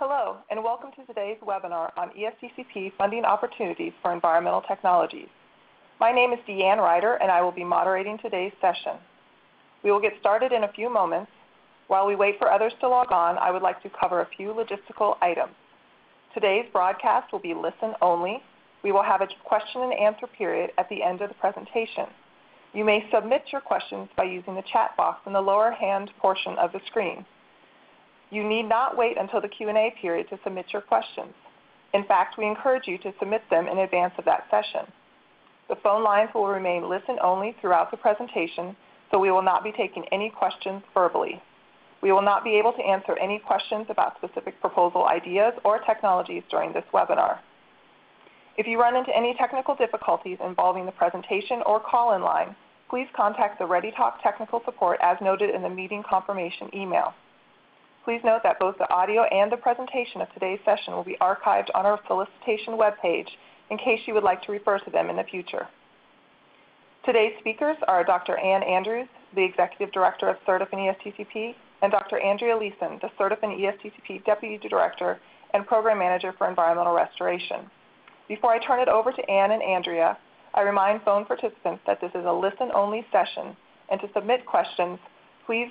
Hello, and welcome to today's webinar on ESTCP funding opportunities for environmental technologies. My name is Deanne Ryder, and I will be moderating today's session. We will get started in a few moments. While we wait for others to log on, I would like to cover a few logistical items. Today's broadcast will be listen only. We will have a question and answer period at the end of the presentation. You may submit your questions by using the chat box in the lower hand portion of the screen. You need not wait until the Q&A period to submit your questions. In fact, we encourage you to submit them in advance of that session. The phone lines will remain listen only throughout the presentation, so we will not be taking any questions verbally. We will not be able to answer any questions about specific proposal ideas or technologies during this webinar. If you run into any technical difficulties involving the presentation or call-in line, please contact the ReadyTalk technical support as noted in the meeting confirmation email. Please note that both the audio and the presentation of today's session will be archived on our solicitation webpage in case you would like to refer to them in the future. Today's speakers are Dr. Ann Andrews, the Executive Director of and ESTCP, and Dr. Andrea Leeson, the and ESTCP Deputy Director and Program Manager for Environmental Restoration. Before I turn it over to Ann and Andrea, I remind phone participants that this is a listen-only session, and to submit questions, please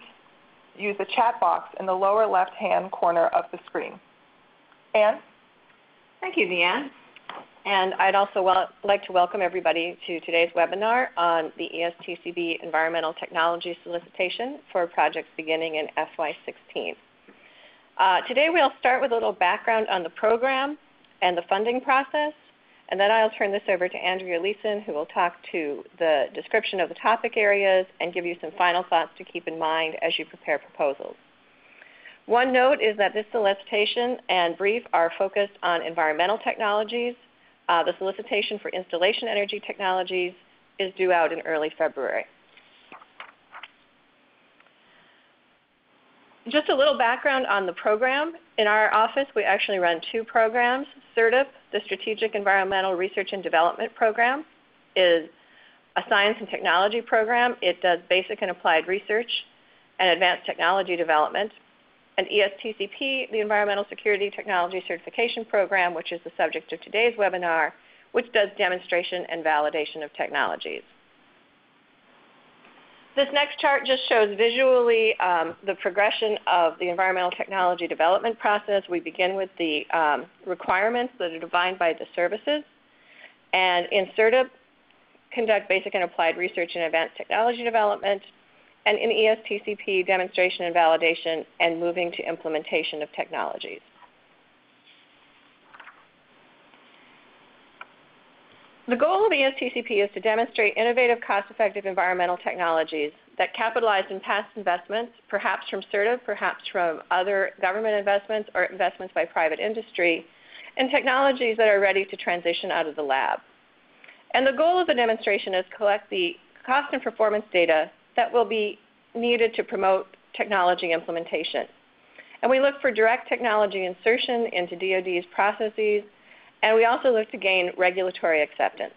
use the chat box in the lower left-hand corner of the screen. Ann? Thank you, Deanne. And I'd also wel like to welcome everybody to today's webinar on the ESTCP Environmental Technology Solicitation for projects beginning in FY16. Uh, today we'll start with a little background on the program and the funding process, and then I'll turn this over to Andrea Leeson, who will talk to the description of the topic areas and give you some final thoughts to keep in mind as you prepare proposals. One note is that this solicitation and brief are focused on environmental technologies. Uh, the solicitation for installation energy technologies is due out in early February. Just a little background on the program. In our office, we actually run two programs. SERDP, the Strategic Environmental Research and Development Program, is a science and technology program. It does basic and applied research and advanced technology development. And ESTCP, the Environmental Security Technology Certification Program, which is the subject of today's webinar, which does demonstration and validation of technologies. This next chart just shows visually um, the progression of the environmental technology development process. We begin with the um, requirements that are defined by the services. And in SERDP, conduct basic and applied research and advanced technology development. And in ESTCP, demonstration and validation and moving to implementation of technologies. The goal of ESTCP is to demonstrate innovative, cost-effective environmental technologies that capitalize in past investments, perhaps from SERDP, perhaps from other government investments or investments by private industry, and technologies that are ready to transition out of the lab. And the goal of the demonstration is collect the cost and performance data that will be needed to promote technology implementation. And we look for direct technology insertion into DoD's processes and we also look to gain regulatory acceptance.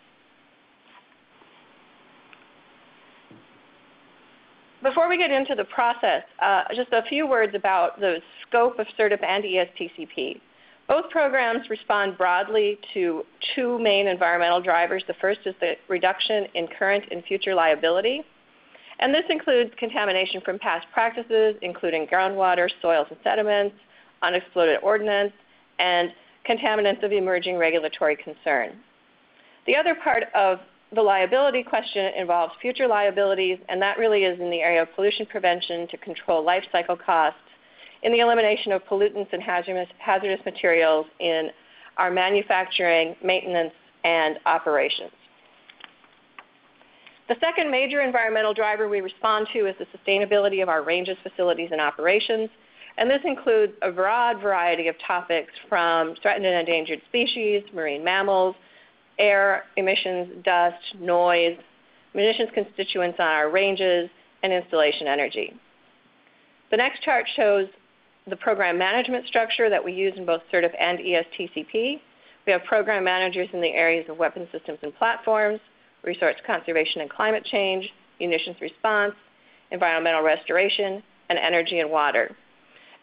Before we get into the process, uh, just a few words about the scope of SERDP and ESTCP. Both programs respond broadly to two main environmental drivers. The first is the reduction in current and future liability. And this includes contamination from past practices, including groundwater, soils and sediments, unexploded ordnance, and contaminants of emerging regulatory concern. The other part of the liability question involves future liabilities, and that really is in the area of pollution prevention to control life cycle costs in the elimination of pollutants and hazardous, materials in our manufacturing, maintenance, and operations. The second major environmental driver we respond to is the sustainability of our ranges, facilities, and operations. And this includes a broad variety of topics from threatened and endangered species, marine mammals, air emissions, dust, noise, munitions constituents on our ranges, and installation energy. The next chart shows the program management structure that we use in both SERDP and ESTCP. We have program managers in the areas of weapon systems and platforms, resource conservation and climate change, munitions response, environmental restoration, and energy and water.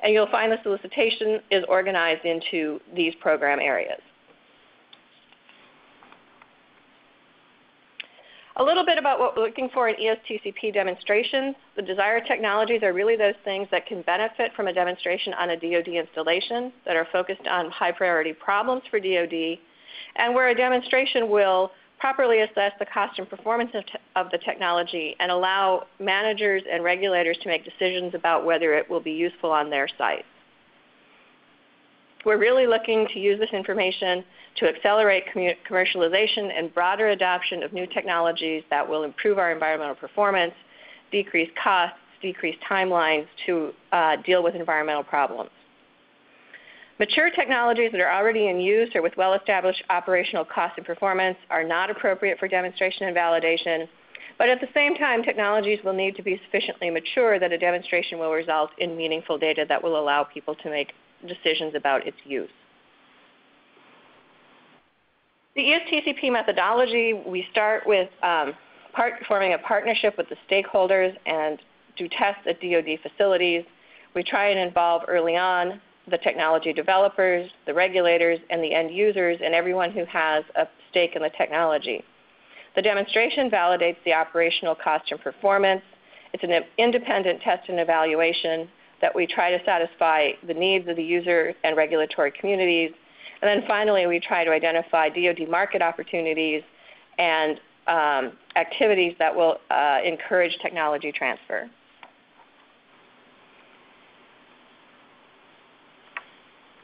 And you'll find the solicitation is organized into these program areas. A little bit about what we're looking for in ESTCP demonstrations. The desired technologies are really those things that can benefit from a demonstration on a DoD installation that are focused on high priority problems for DoD, and where a demonstration will properly assess the cost and performance of, of, the technology and allow managers and regulators to make decisions about whether it will be useful on their sites. We're really looking to use this information to accelerate commercialization and broader adoption of new technologies that will improve our environmental performance, decrease costs, decrease timelines to uh, deal with environmental problems. Mature technologies that are already in use or with well-established operational cost and performance are not appropriate for demonstration and validation. But at the same time, technologies will need to be sufficiently mature that a demonstration will result in meaningful data that will allow people to make decisions about its use. The ESTCP methodology, we start with um, part, forming a partnership with the stakeholders and do tests at DoD facilities. We try and involve early on the technology developers, the regulators, and the end users, and everyone who has a stake in the technology. The demonstration validates the operational cost and performance. It's an independent test and evaluation that we try to satisfy the needs of the user and regulatory communities. And then finally, we try to identify DoD market opportunities and um, activities that will uh, encourage technology transfer.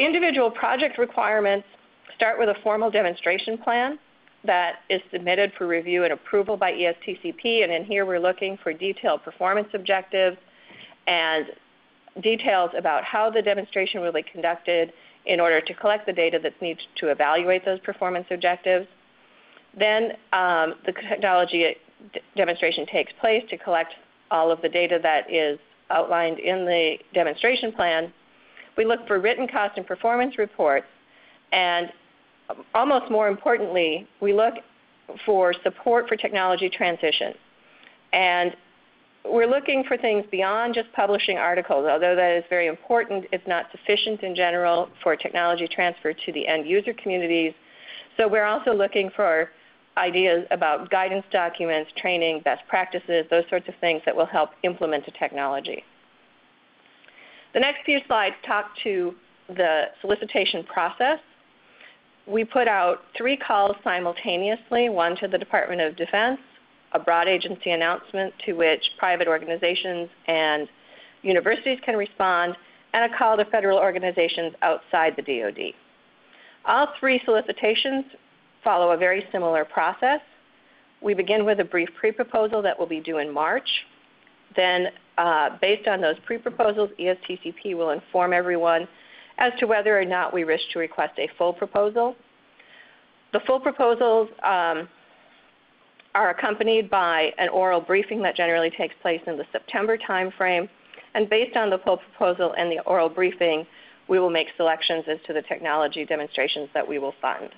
Individual project requirements start with a formal demonstration plan that is submitted for review and approval by ESTCP. And in here, we're looking for detailed performance objectives and details about how the demonstration will be conducted in order to collect the data that's needed to evaluate those performance objectives. Then um, the technology demonstration takes place to collect all of the data that is outlined in the demonstration plan we look for written cost and performance reports, and almost more importantly, we look for support for technology transition. And we're looking for things beyond just publishing articles. Although that is very important, it's not sufficient in general for technology transfer to the end user communities. So we're also looking for ideas about guidance documents, training, best practices, those sorts of things that will help implement the technology. The next few slides talk to the solicitation process. We put out three calls simultaneously, one to the Department of Defense, a broad agency announcement to which private organizations and universities can respond, and a call to federal organizations outside the DoD. All three solicitations follow a very similar process. We begin with a brief pre-proposal that will be due in March. Then uh, based on those pre-proposals, ESTCP will inform everyone as to whether or not we wish to request a full proposal. The full proposals um, are accompanied by an oral briefing that generally takes place in the September timeframe. And based on the full proposal and the oral briefing, we will make selections as to the technology demonstrations that we will fund.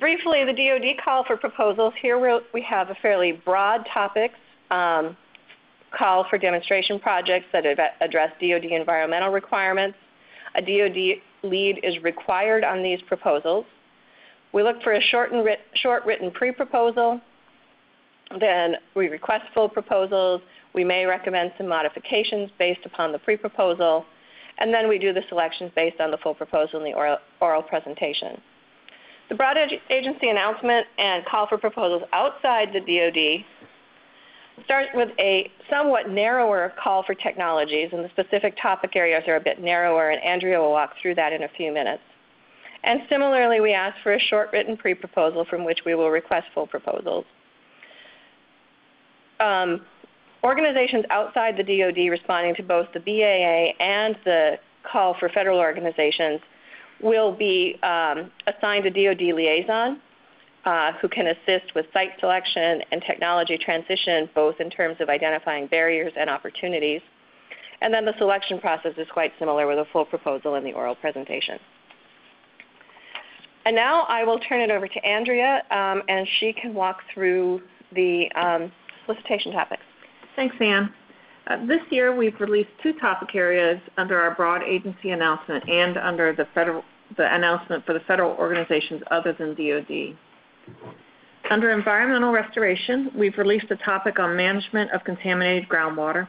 Briefly, the DoD call for proposals. Here we have a fairly broad topics um, call for demonstration projects that address DoD environmental requirements. A DoD lead is required on these proposals. We look for a short, writ short written pre-proposal. Then we request full proposals. We may recommend some modifications based upon the pre-proposal. And then we do the selections based on the full proposal and the oral, oral presentation. The broad agency announcement and call for proposals outside the DoD start with a somewhat narrower call for technologies, and the specific topic areas are a bit narrower, and Andrea will walk through that in a few minutes. And similarly, we ask for a short written pre-proposal from which we will request full proposals. Um, organizations outside the DoD responding to both the BAA and the call for federal organizations will be um, assigned a DoD liaison uh, who can assist with site selection and technology transition, both in terms of identifying barriers and opportunities. And then the selection process is quite similar with a full proposal and the oral presentation. And now I will turn it over to Andrea, um, and she can walk through the um, solicitation topics. Thanks, Anne. Uh, this year, we've released two topic areas under our broad agency announcement and under the federal the announcement for the federal organizations other than DoD. Under environmental restoration, we've released a topic on management of contaminated groundwater.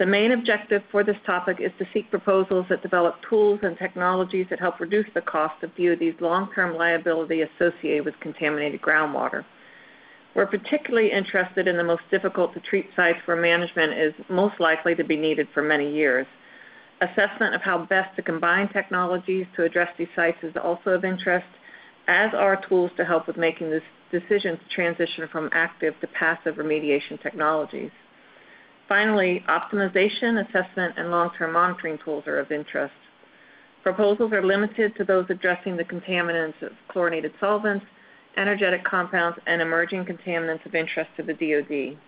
The main objective for this topic is to seek proposals that develop tools and technologies that help reduce the cost of DoD's long-term liability associated with contaminated groundwater. We're particularly interested in the most difficult to treat sites where management is most likely to be needed for many years. Assessment of how best to combine technologies to address these sites is also of interest, as are tools to help with making this decision to transition from active to passive remediation technologies. Finally, optimization, assessment, and long-term monitoring tools are of interest. Proposals are limited to those addressing the contaminants of chlorinated solvents, energetic compounds, and emerging contaminants of interest to the DoD.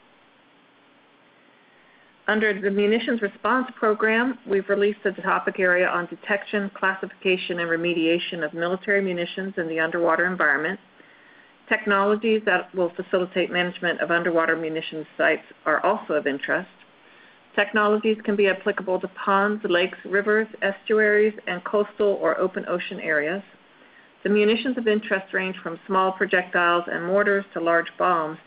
Under the Munitions Response Program, we've released a topic area on detection, classification, and remediation of military munitions in the underwater environment. Technologies that will facilitate management of underwater munitions sites are also of interest. Technologies can be applicable to ponds, lakes, rivers, estuaries, and coastal or open ocean areas. The munitions of interest range from small projectiles and mortars to large bombs,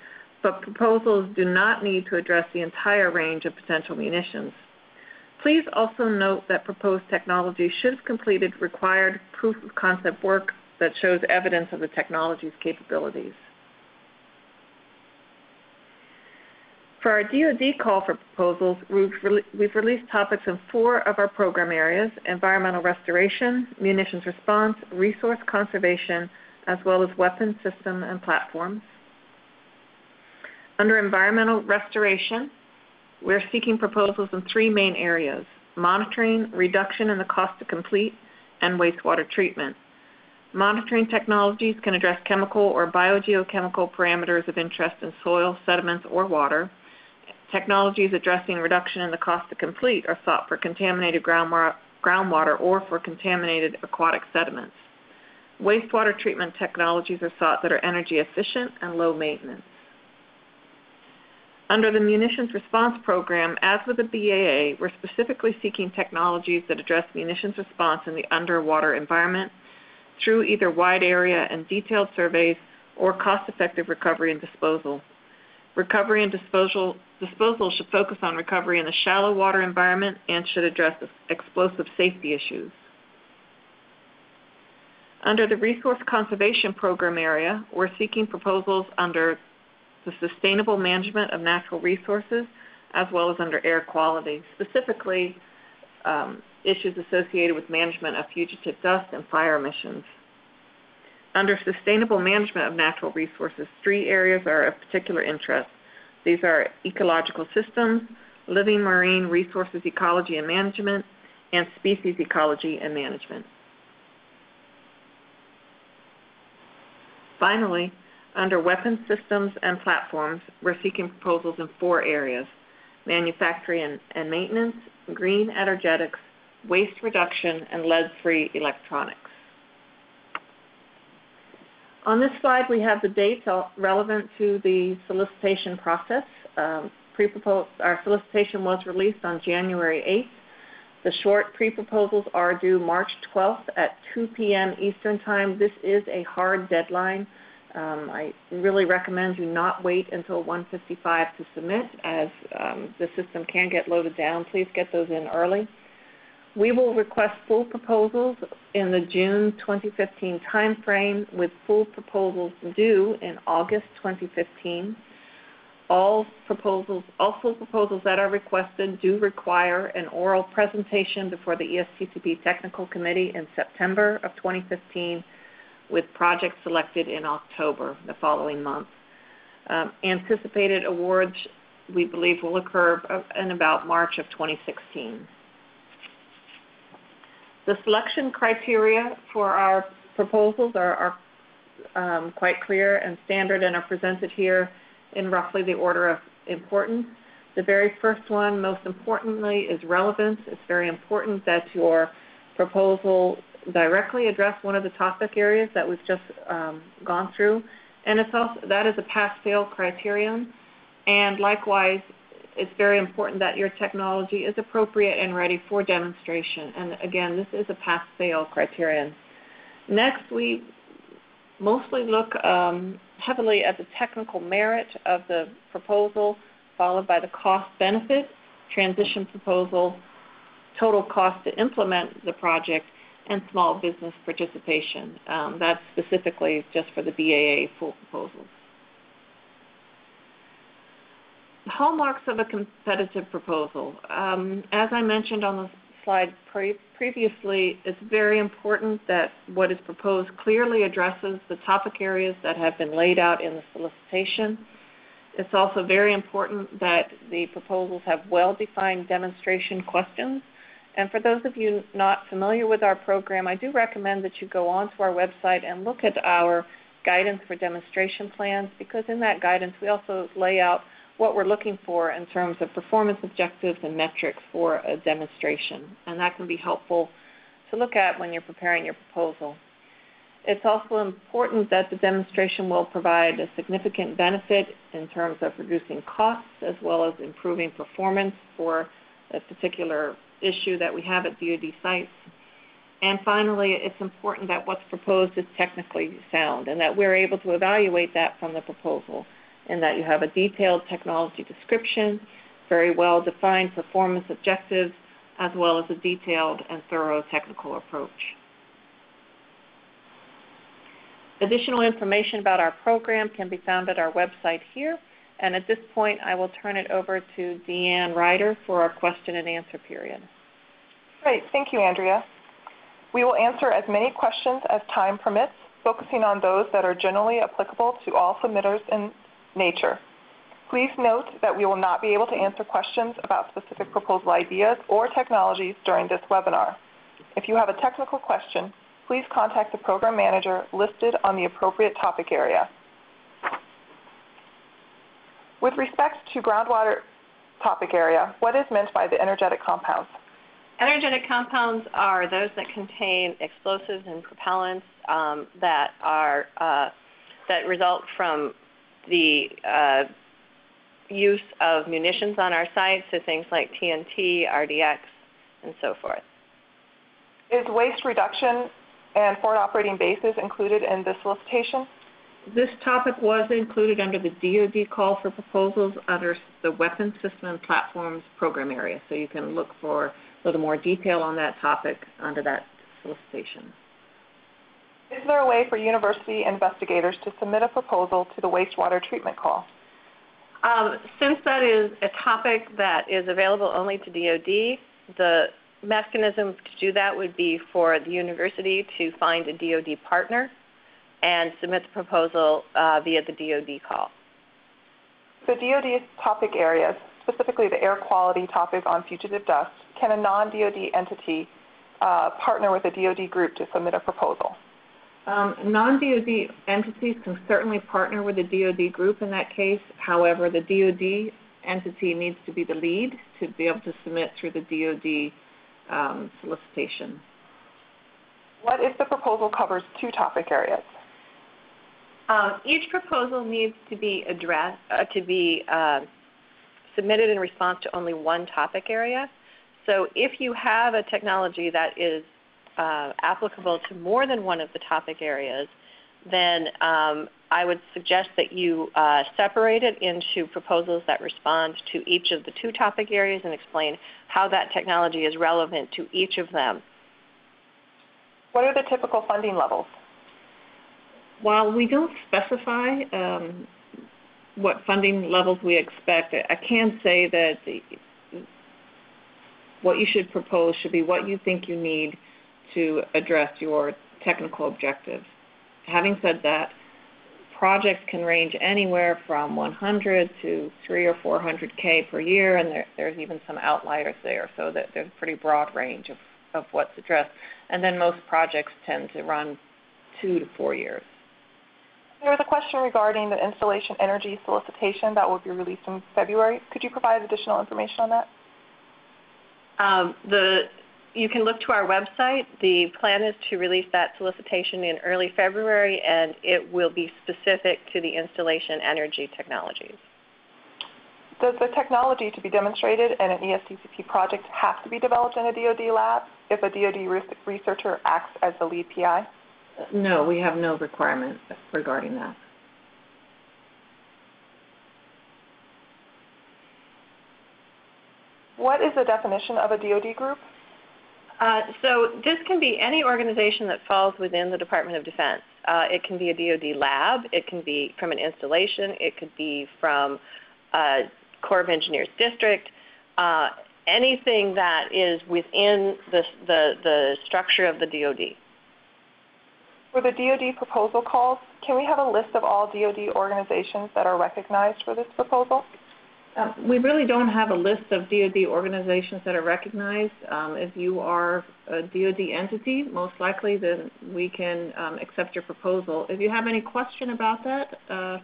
but proposals do not need to address the entire range of potential munitions. Please also note that proposed technology should have completed required proof of concept work that shows evidence of the technology's capabilities. For our DoD call for proposals, we've, re we've, released topics in four of our program areas, environmental restoration, munitions response, resource conservation, as well as weapons system and platforms. Under environmental restoration, we're seeking proposals in three main areas, monitoring, reduction in the cost to complete, and wastewater treatment. Monitoring technologies can address chemical or biogeochemical parameters of interest in soil, sediments, or water. Technologies addressing reduction in the cost to complete are sought for contaminated groundwater, or for contaminated aquatic sediments. Wastewater treatment technologies are sought that are energy efficient and low maintenance. Under the Munitions Response Program, as with the BAA, we're specifically seeking technologies that address munitions response in the underwater environment through either wide area and detailed surveys or cost-effective recovery and disposal. Recovery and disposal, disposal should focus on recovery in the shallow water environment and should address explosive safety issues. Under the Resource Conservation Program area, we're seeking proposals under the sustainable management of natural resources, as well as under air quality, specifically um, issues associated with management of fugitive dust and fire emissions. Under sustainable management of natural resources, three areas are of particular interest. These are ecological systems, living marine resources ecology and management, and species ecology and management. Finally, under weapons systems and platforms, we're seeking proposals in four areas, manufacturing and, maintenance, green energetics, waste reduction, and lead-free electronics. On this slide, we have the dates relevant to the solicitation process. Um, our solicitation was released on January 8th. The short pre-proposals are due March 12th at 2 p.m. Eastern Time. This is a hard deadline. Um, I really recommend you not wait until 1:55 to submit as um, the system can get loaded down. Please get those in early. We will request full proposals in the June 2015 timeframe with full proposals due in August 2015. All proposals, all full proposals that are requested do require an oral presentation before the ESTCP Technical Committee in September of 2015 with projects selected in October, the following month. Um, anticipated awards, we believe, will occur in about March of 2016. The selection criteria for our proposals are, um, quite clear and standard and are presented here in roughly the order of importance. The very first one, most importantly, is relevance. It's very important that your proposal directly address one of the topic areas that we've just um, gone through. And it's also, that is a pass-fail criterion. And likewise, it's very important that your technology is appropriate and ready for demonstration. And again, this is a pass-fail criterion. Next, we mostly look um, heavily at the technical merit of the proposal, followed by the cost benefit, transition proposal, total cost to implement the project, and small business participation. Um, that's specifically just for the BAA full proposals. Hallmarks of a competitive proposal. Um, as I mentioned on the slide pre previously, it's very important that what is proposed clearly addresses the topic areas that have been laid out in the solicitation. It's also very important that the proposals have well-defined demonstration questions. And for those of you not familiar with our program, I do recommend that you go onto our website and look at our guidance for demonstration plans because in that guidance we also lay out what we're looking for in terms of performance objectives and metrics for a demonstration. And that can be helpful to look at when you're preparing your proposal. It's also important that the demonstration will provide a significant benefit in terms of reducing costs as well as improving performance for a particular issue that we have at DoD sites. And finally, it's important that what's proposed is technically sound and that we're able to evaluate that from the proposal in that you have a detailed technology description, very well-defined performance objectives, as well as a detailed and thorough technical approach. Additional information about our program can be found at our website here. And at this point, I will turn it over to Deanne Ryder for our question and answer period. Great. Thank you, Andrea. We will answer as many questions as time permits, focusing on those that are generally applicable to all submitters in nature. Please note that we will not be able to answer questions about specific proposal ideas or technologies during this webinar. If you have a technical question, please contact the program manager listed on the appropriate topic area. With respect to groundwater topic area, what is meant by the energetic compounds? Energetic compounds are those that contain explosives and propellants um, that are uh, that result from the uh, use of munitions on our site, so things like TNT, RDX, and so forth. Is waste reduction and forward operating bases included in this solicitation? This topic was included under the DoD call for proposals under the Weapons System and Platforms program area. So you can look for a little more detail on that topic under that solicitation. Is there a way for university investigators to submit a proposal to the wastewater treatment call? Um, since that is a topic that is available only to DoD, the mechanism to do that would be for the university to find a DoD partner and submit the proposal uh, via the DoD call. So DoD topic areas, specifically the air quality topic on fugitive dust, can a non-DoD entity uh, partner with a DoD group to submit a proposal? Um, non-DoD entities can certainly partner with the DoD group in that case. However, the DoD entity needs to be the lead to be able to submit through the DoD um, solicitation. What if the proposal covers two topic areas? Um, each proposal needs to be addressed uh, to be uh, submitted in response to only one topic area. So if you have a technology that is uh, applicable to more than one of the topic areas, then um, I would suggest that you uh, separate it into proposals that respond to each of the two topic areas and explain how that technology is relevant to each of them. What are the typical funding levels? While we don't specify um, what funding levels we expect, I can say that the, what you should propose should be what you think you need to address your technical objectives. Having said that, projects can range anywhere from 100 to 3 or 400k per year, and there, there's even some outliers there, so that there's a pretty broad range of, of what's addressed. And then most projects tend to run two to four years. There was a question regarding the installation energy solicitation that will be released in February. Could you provide additional information on that? Um, the you can look to our website. The plan is to release that solicitation in early February, and it will be specific to the installation energy technologies. Does the technology to be demonstrated in an ESTCP project have to be developed in a DoD lab if a DoD researcher acts as the lead PI? No, we have no requirement regarding that. What is the definition of a DoD group? Uh, so this can be any organization that falls within the Department of Defense. Uh, it can be a DoD lab. It can be from an installation. It could be from a Corps of Engineers district. Uh, anything that is within the, the, the structure of the DoD. For the DoD proposal calls, can we have a list of all DoD organizations that are recognized for this proposal? Um, We really don't have a list of DoD organizations that are recognized. Um, If you are a DoD entity, most likely, then we can um, accept your proposal. If you have any question about that, uh,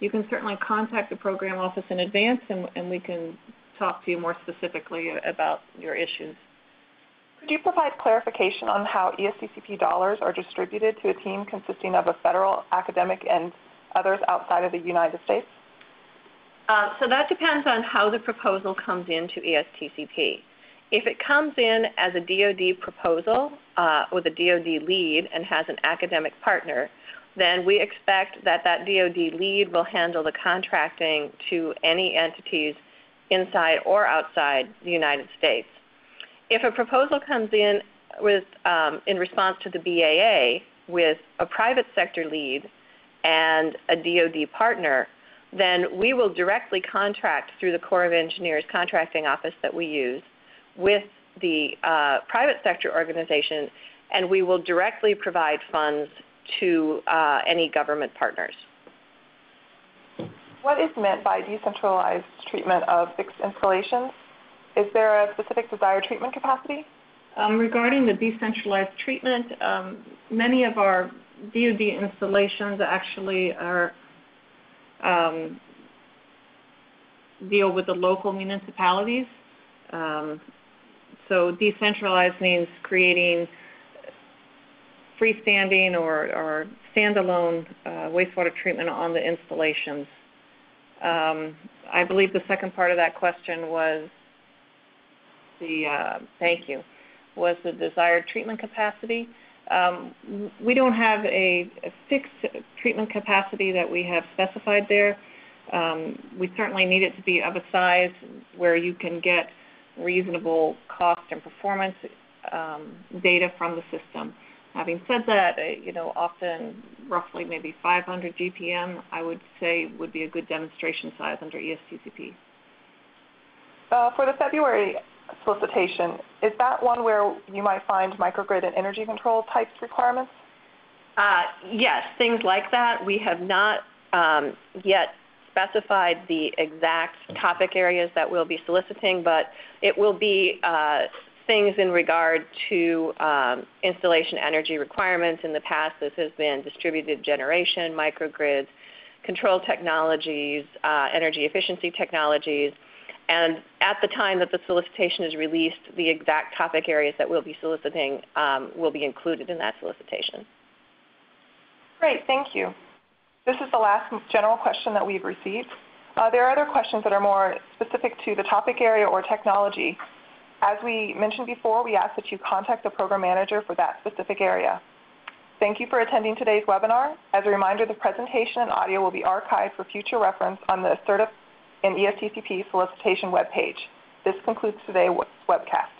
you can certainly contact the program office in advance, and we can talk to you more specifically about your issues. Could you provide clarification on how E ESTCP dollars are distributed to a team consisting of a federal, academic, and others outside of the United States? Uh, so that depends on how the proposal comes into ESTCP. If it comes in as a DoD proposal uh, with a DoD lead and has an academic partner, then we expect that that DoD lead will handle the contracting to any entities inside or outside the United States. If a proposal comes in with um, in response to the BAA with a private sector lead and a DoD partner, then we will directly contract through the Corps of Engineers contracting office that we use with the uh, private sector organization, and we will directly provide funds to uh, any government partners. What is meant by decentralized treatment of fixed installations? Is there a specific desired treatment capacity? Um, Regarding the decentralized treatment, um, many of our DoD installations actually are, deal with the local municipalities. Um, So decentralized means creating freestanding or or standalone uh, wastewater treatment on the installations. Um, I believe the second part of that question was the, uh, thank you, was the desired treatment capacity. Um, We don't have a a fixed treatment capacity that we have specified there. Um, We certainly need it to be of a size where you can get reasonable cost and performance um, data from the system. Having said that, uh, you know, often roughly maybe 500 GPM, I would say would be a good demonstration size under ESTCP. Uh, for the February solicitation, is that one where you might find microgrid and energy control types requirements? Uh, yes, things like that. We have not um, yet specified the exact topic areas that we'll be soliciting, but it will be uh, things in regard to um, installation energy requirements. In the past, this has been distributed generation, microgrids, control technologies, uh, energy efficiency technologies. And at the time that the solicitation is released, the exact topic areas that we'll be soliciting um, will be included in that solicitation. Great, thank you. This is the last general question that we've received. Uh, there are other questions that are more specific to the topic area or technology. As we mentioned before, we ask that you contact the program manager for that specific area. Thank you for attending today's webinar. As a reminder, the presentation and audio will be archived for future reference on the SERDP and ESTCP solicitation webpage. This concludes today's webcast.